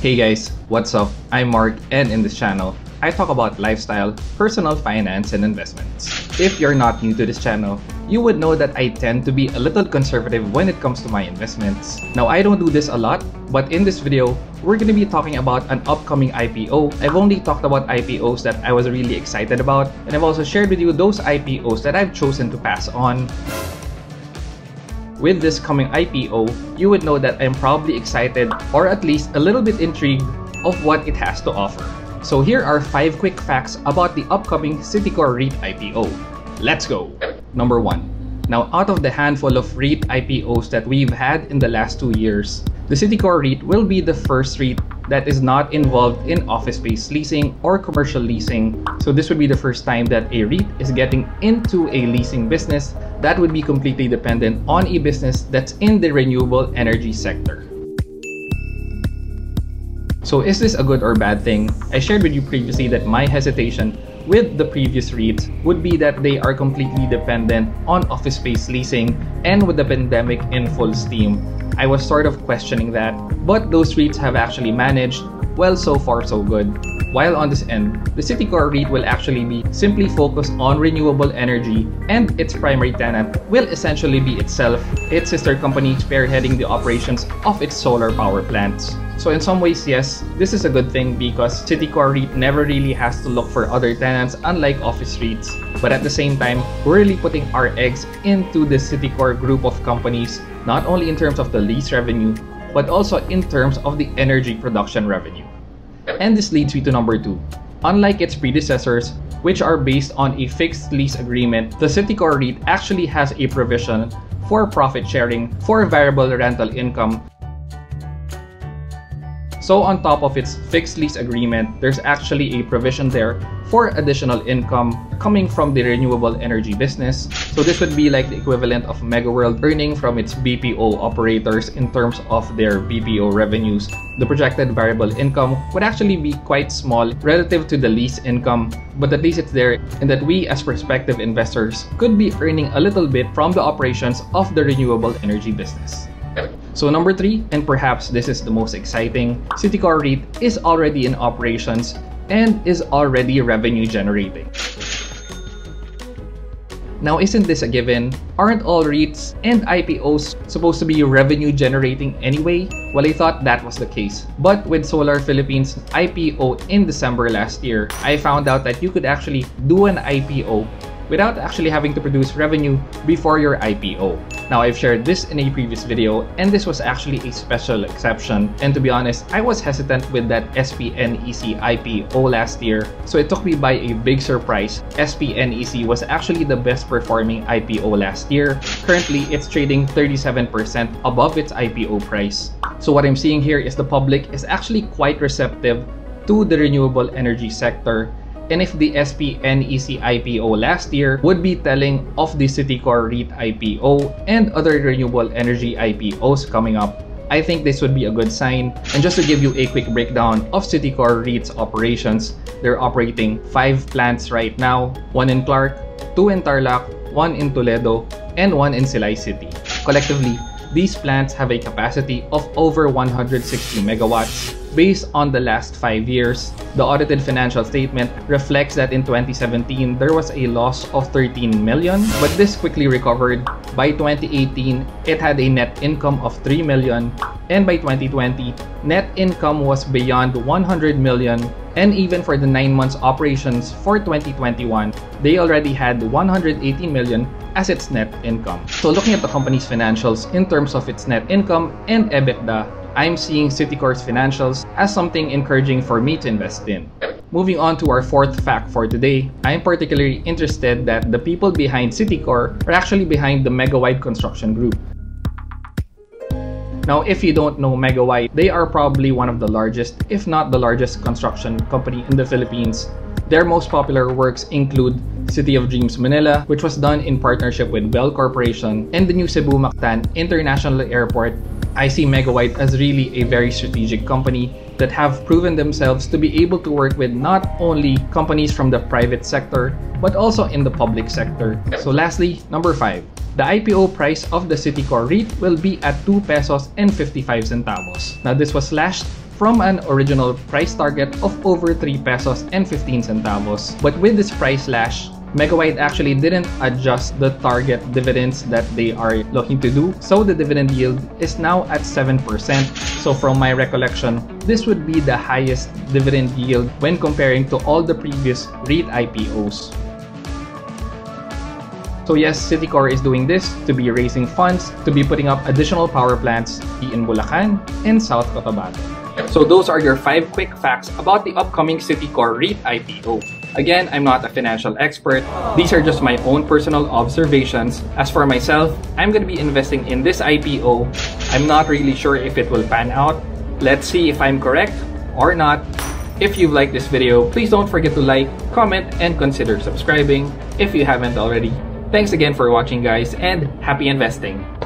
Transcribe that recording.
Hey guys, what's up? I'm Mark and in this channel, I talk about lifestyle, personal finance, and investments. If you're not new to this channel, you would know that I tend to be a little conservative when it comes to my investments. Now I don't do this a lot, but in this video, we're going to be talking about an upcoming IPO. I've only talked about IPOs that I was really excited about, and I've also shared with you those IPOs that I've chosen to pass on with this coming IPO, you would know that I'm probably excited or at least a little bit intrigued of what it has to offer. So here are 5 quick facts about the upcoming Citicore REIT IPO. Let's go! Number 1. Now out of the handful of REIT IPOs that we've had in the last 2 years, the Citicore REIT will be the first REIT that is not involved in office space leasing or commercial leasing. So this would be the first time that a REIT is getting into a leasing business that would be completely dependent on a business that's in the renewable energy sector. So is this a good or bad thing? I shared with you previously that my hesitation with the previous REITs would be that they are completely dependent on office space leasing and with the pandemic in full steam. I was sort of questioning that, but those REITs have actually managed, well so far so good. While on this end, the Citicore REIT will actually be simply focused on renewable energy and its primary tenant will essentially be itself, its sister company spearheading the operations of its solar power plants. So in some ways, yes, this is a good thing because Citicore REIT never really has to look for other tenants unlike office REITs. But at the same time, we're really putting our eggs into the Citicore group of companies, not only in terms of the lease revenue, but also in terms of the energy production revenue. And this leads me to number two. Unlike its predecessors, which are based on a fixed lease agreement, the Citicore REIT actually has a provision for profit sharing for variable rental income. So on top of its fixed lease agreement, there's actually a provision there for additional income coming from the renewable energy business. So this would be like the equivalent of MegaWorld earning from its BPO operators in terms of their BPO revenues. The projected variable income would actually be quite small relative to the lease income, but at least it's there and that we as prospective investors could be earning a little bit from the operations of the renewable energy business. So number three, and perhaps this is the most exciting, Citicore REIT is already in operations and is already revenue generating. Now, isn't this a given? Aren't all REITs and IPOs supposed to be revenue generating anyway? Well, I thought that was the case. But with Solar Philippines IPO in December last year, I found out that you could actually do an IPO without actually having to produce revenue before your IPO. Now, I've shared this in a previous video, and this was actually a special exception. And to be honest, I was hesitant with that SPNEC IPO last year, so it took me by a big surprise. SPNEC was actually the best performing IPO last year. Currently, it's trading 37% above its IPO price. So what I'm seeing here is the public is actually quite receptive to the renewable energy sector and if the SPNEC IPO last year would be telling of the Citicore REIT IPO and other renewable energy IPOs coming up, I think this would be a good sign. And just to give you a quick breakdown of Citicore REIT's operations, they're operating 5 plants right now, 1 in Clark, 2 in Tarlac, 1 in Toledo, and 1 in Silay City. Collectively, these plants have a capacity of over 160 megawatts. Based on the last 5 years, the audited financial statement reflects that in 2017 there was a loss of 13 million, but this quickly recovered. By 2018, it had a net income of 3 million, and by 2020, net income was beyond 100 million and even for the 9 months operations for 2021, they already had 180 million as its net income. So looking at the company's financials in terms of its net income and EBITDA, I'm seeing Citicore's financials as something encouraging for me to invest in. Moving on to our fourth fact for today, I'm particularly interested that the people behind Citicore are actually behind the Megawide Construction Group. Now, if you don't know Megawide, they are probably one of the largest, if not the largest construction company in the Philippines. Their most popular works include City of Dreams Manila, which was done in partnership with Belle Corporation, and the new Cebu Mactan International Airport. I see Megawide as really a very strategic company that have proven themselves to be able to work with not only companies from the private sector, but also in the public sector. So lastly, number 5. The IPO price of the Citicore REIT will be at 2 pesos and 55 centavos. Now this was slashed from an original price target of over 3 pesos and 15 centavos. But with this price slash, Megawide actually didn't adjust the target dividends that they are looking to do, so the dividend yield is now at 7%. So from my recollection, this would be the highest dividend yield when comparing to all the previous REIT IPOs. So yes, Citicore is doing this to be raising funds to be putting up additional power plants in Bulacan and South Cotabato. So those are your 5 quick facts about the upcoming Citicore REIT IPO. Again, I'm not a financial expert. These are just my own personal observations. As for myself, I'm going to be investing in this IPO. I'm not really sure if it will pan out. Let's see if I'm correct or not. If you liked this video, please don't forget to like, comment, and consider subscribing if you haven't already. Thanks again for watching guys and happy investing!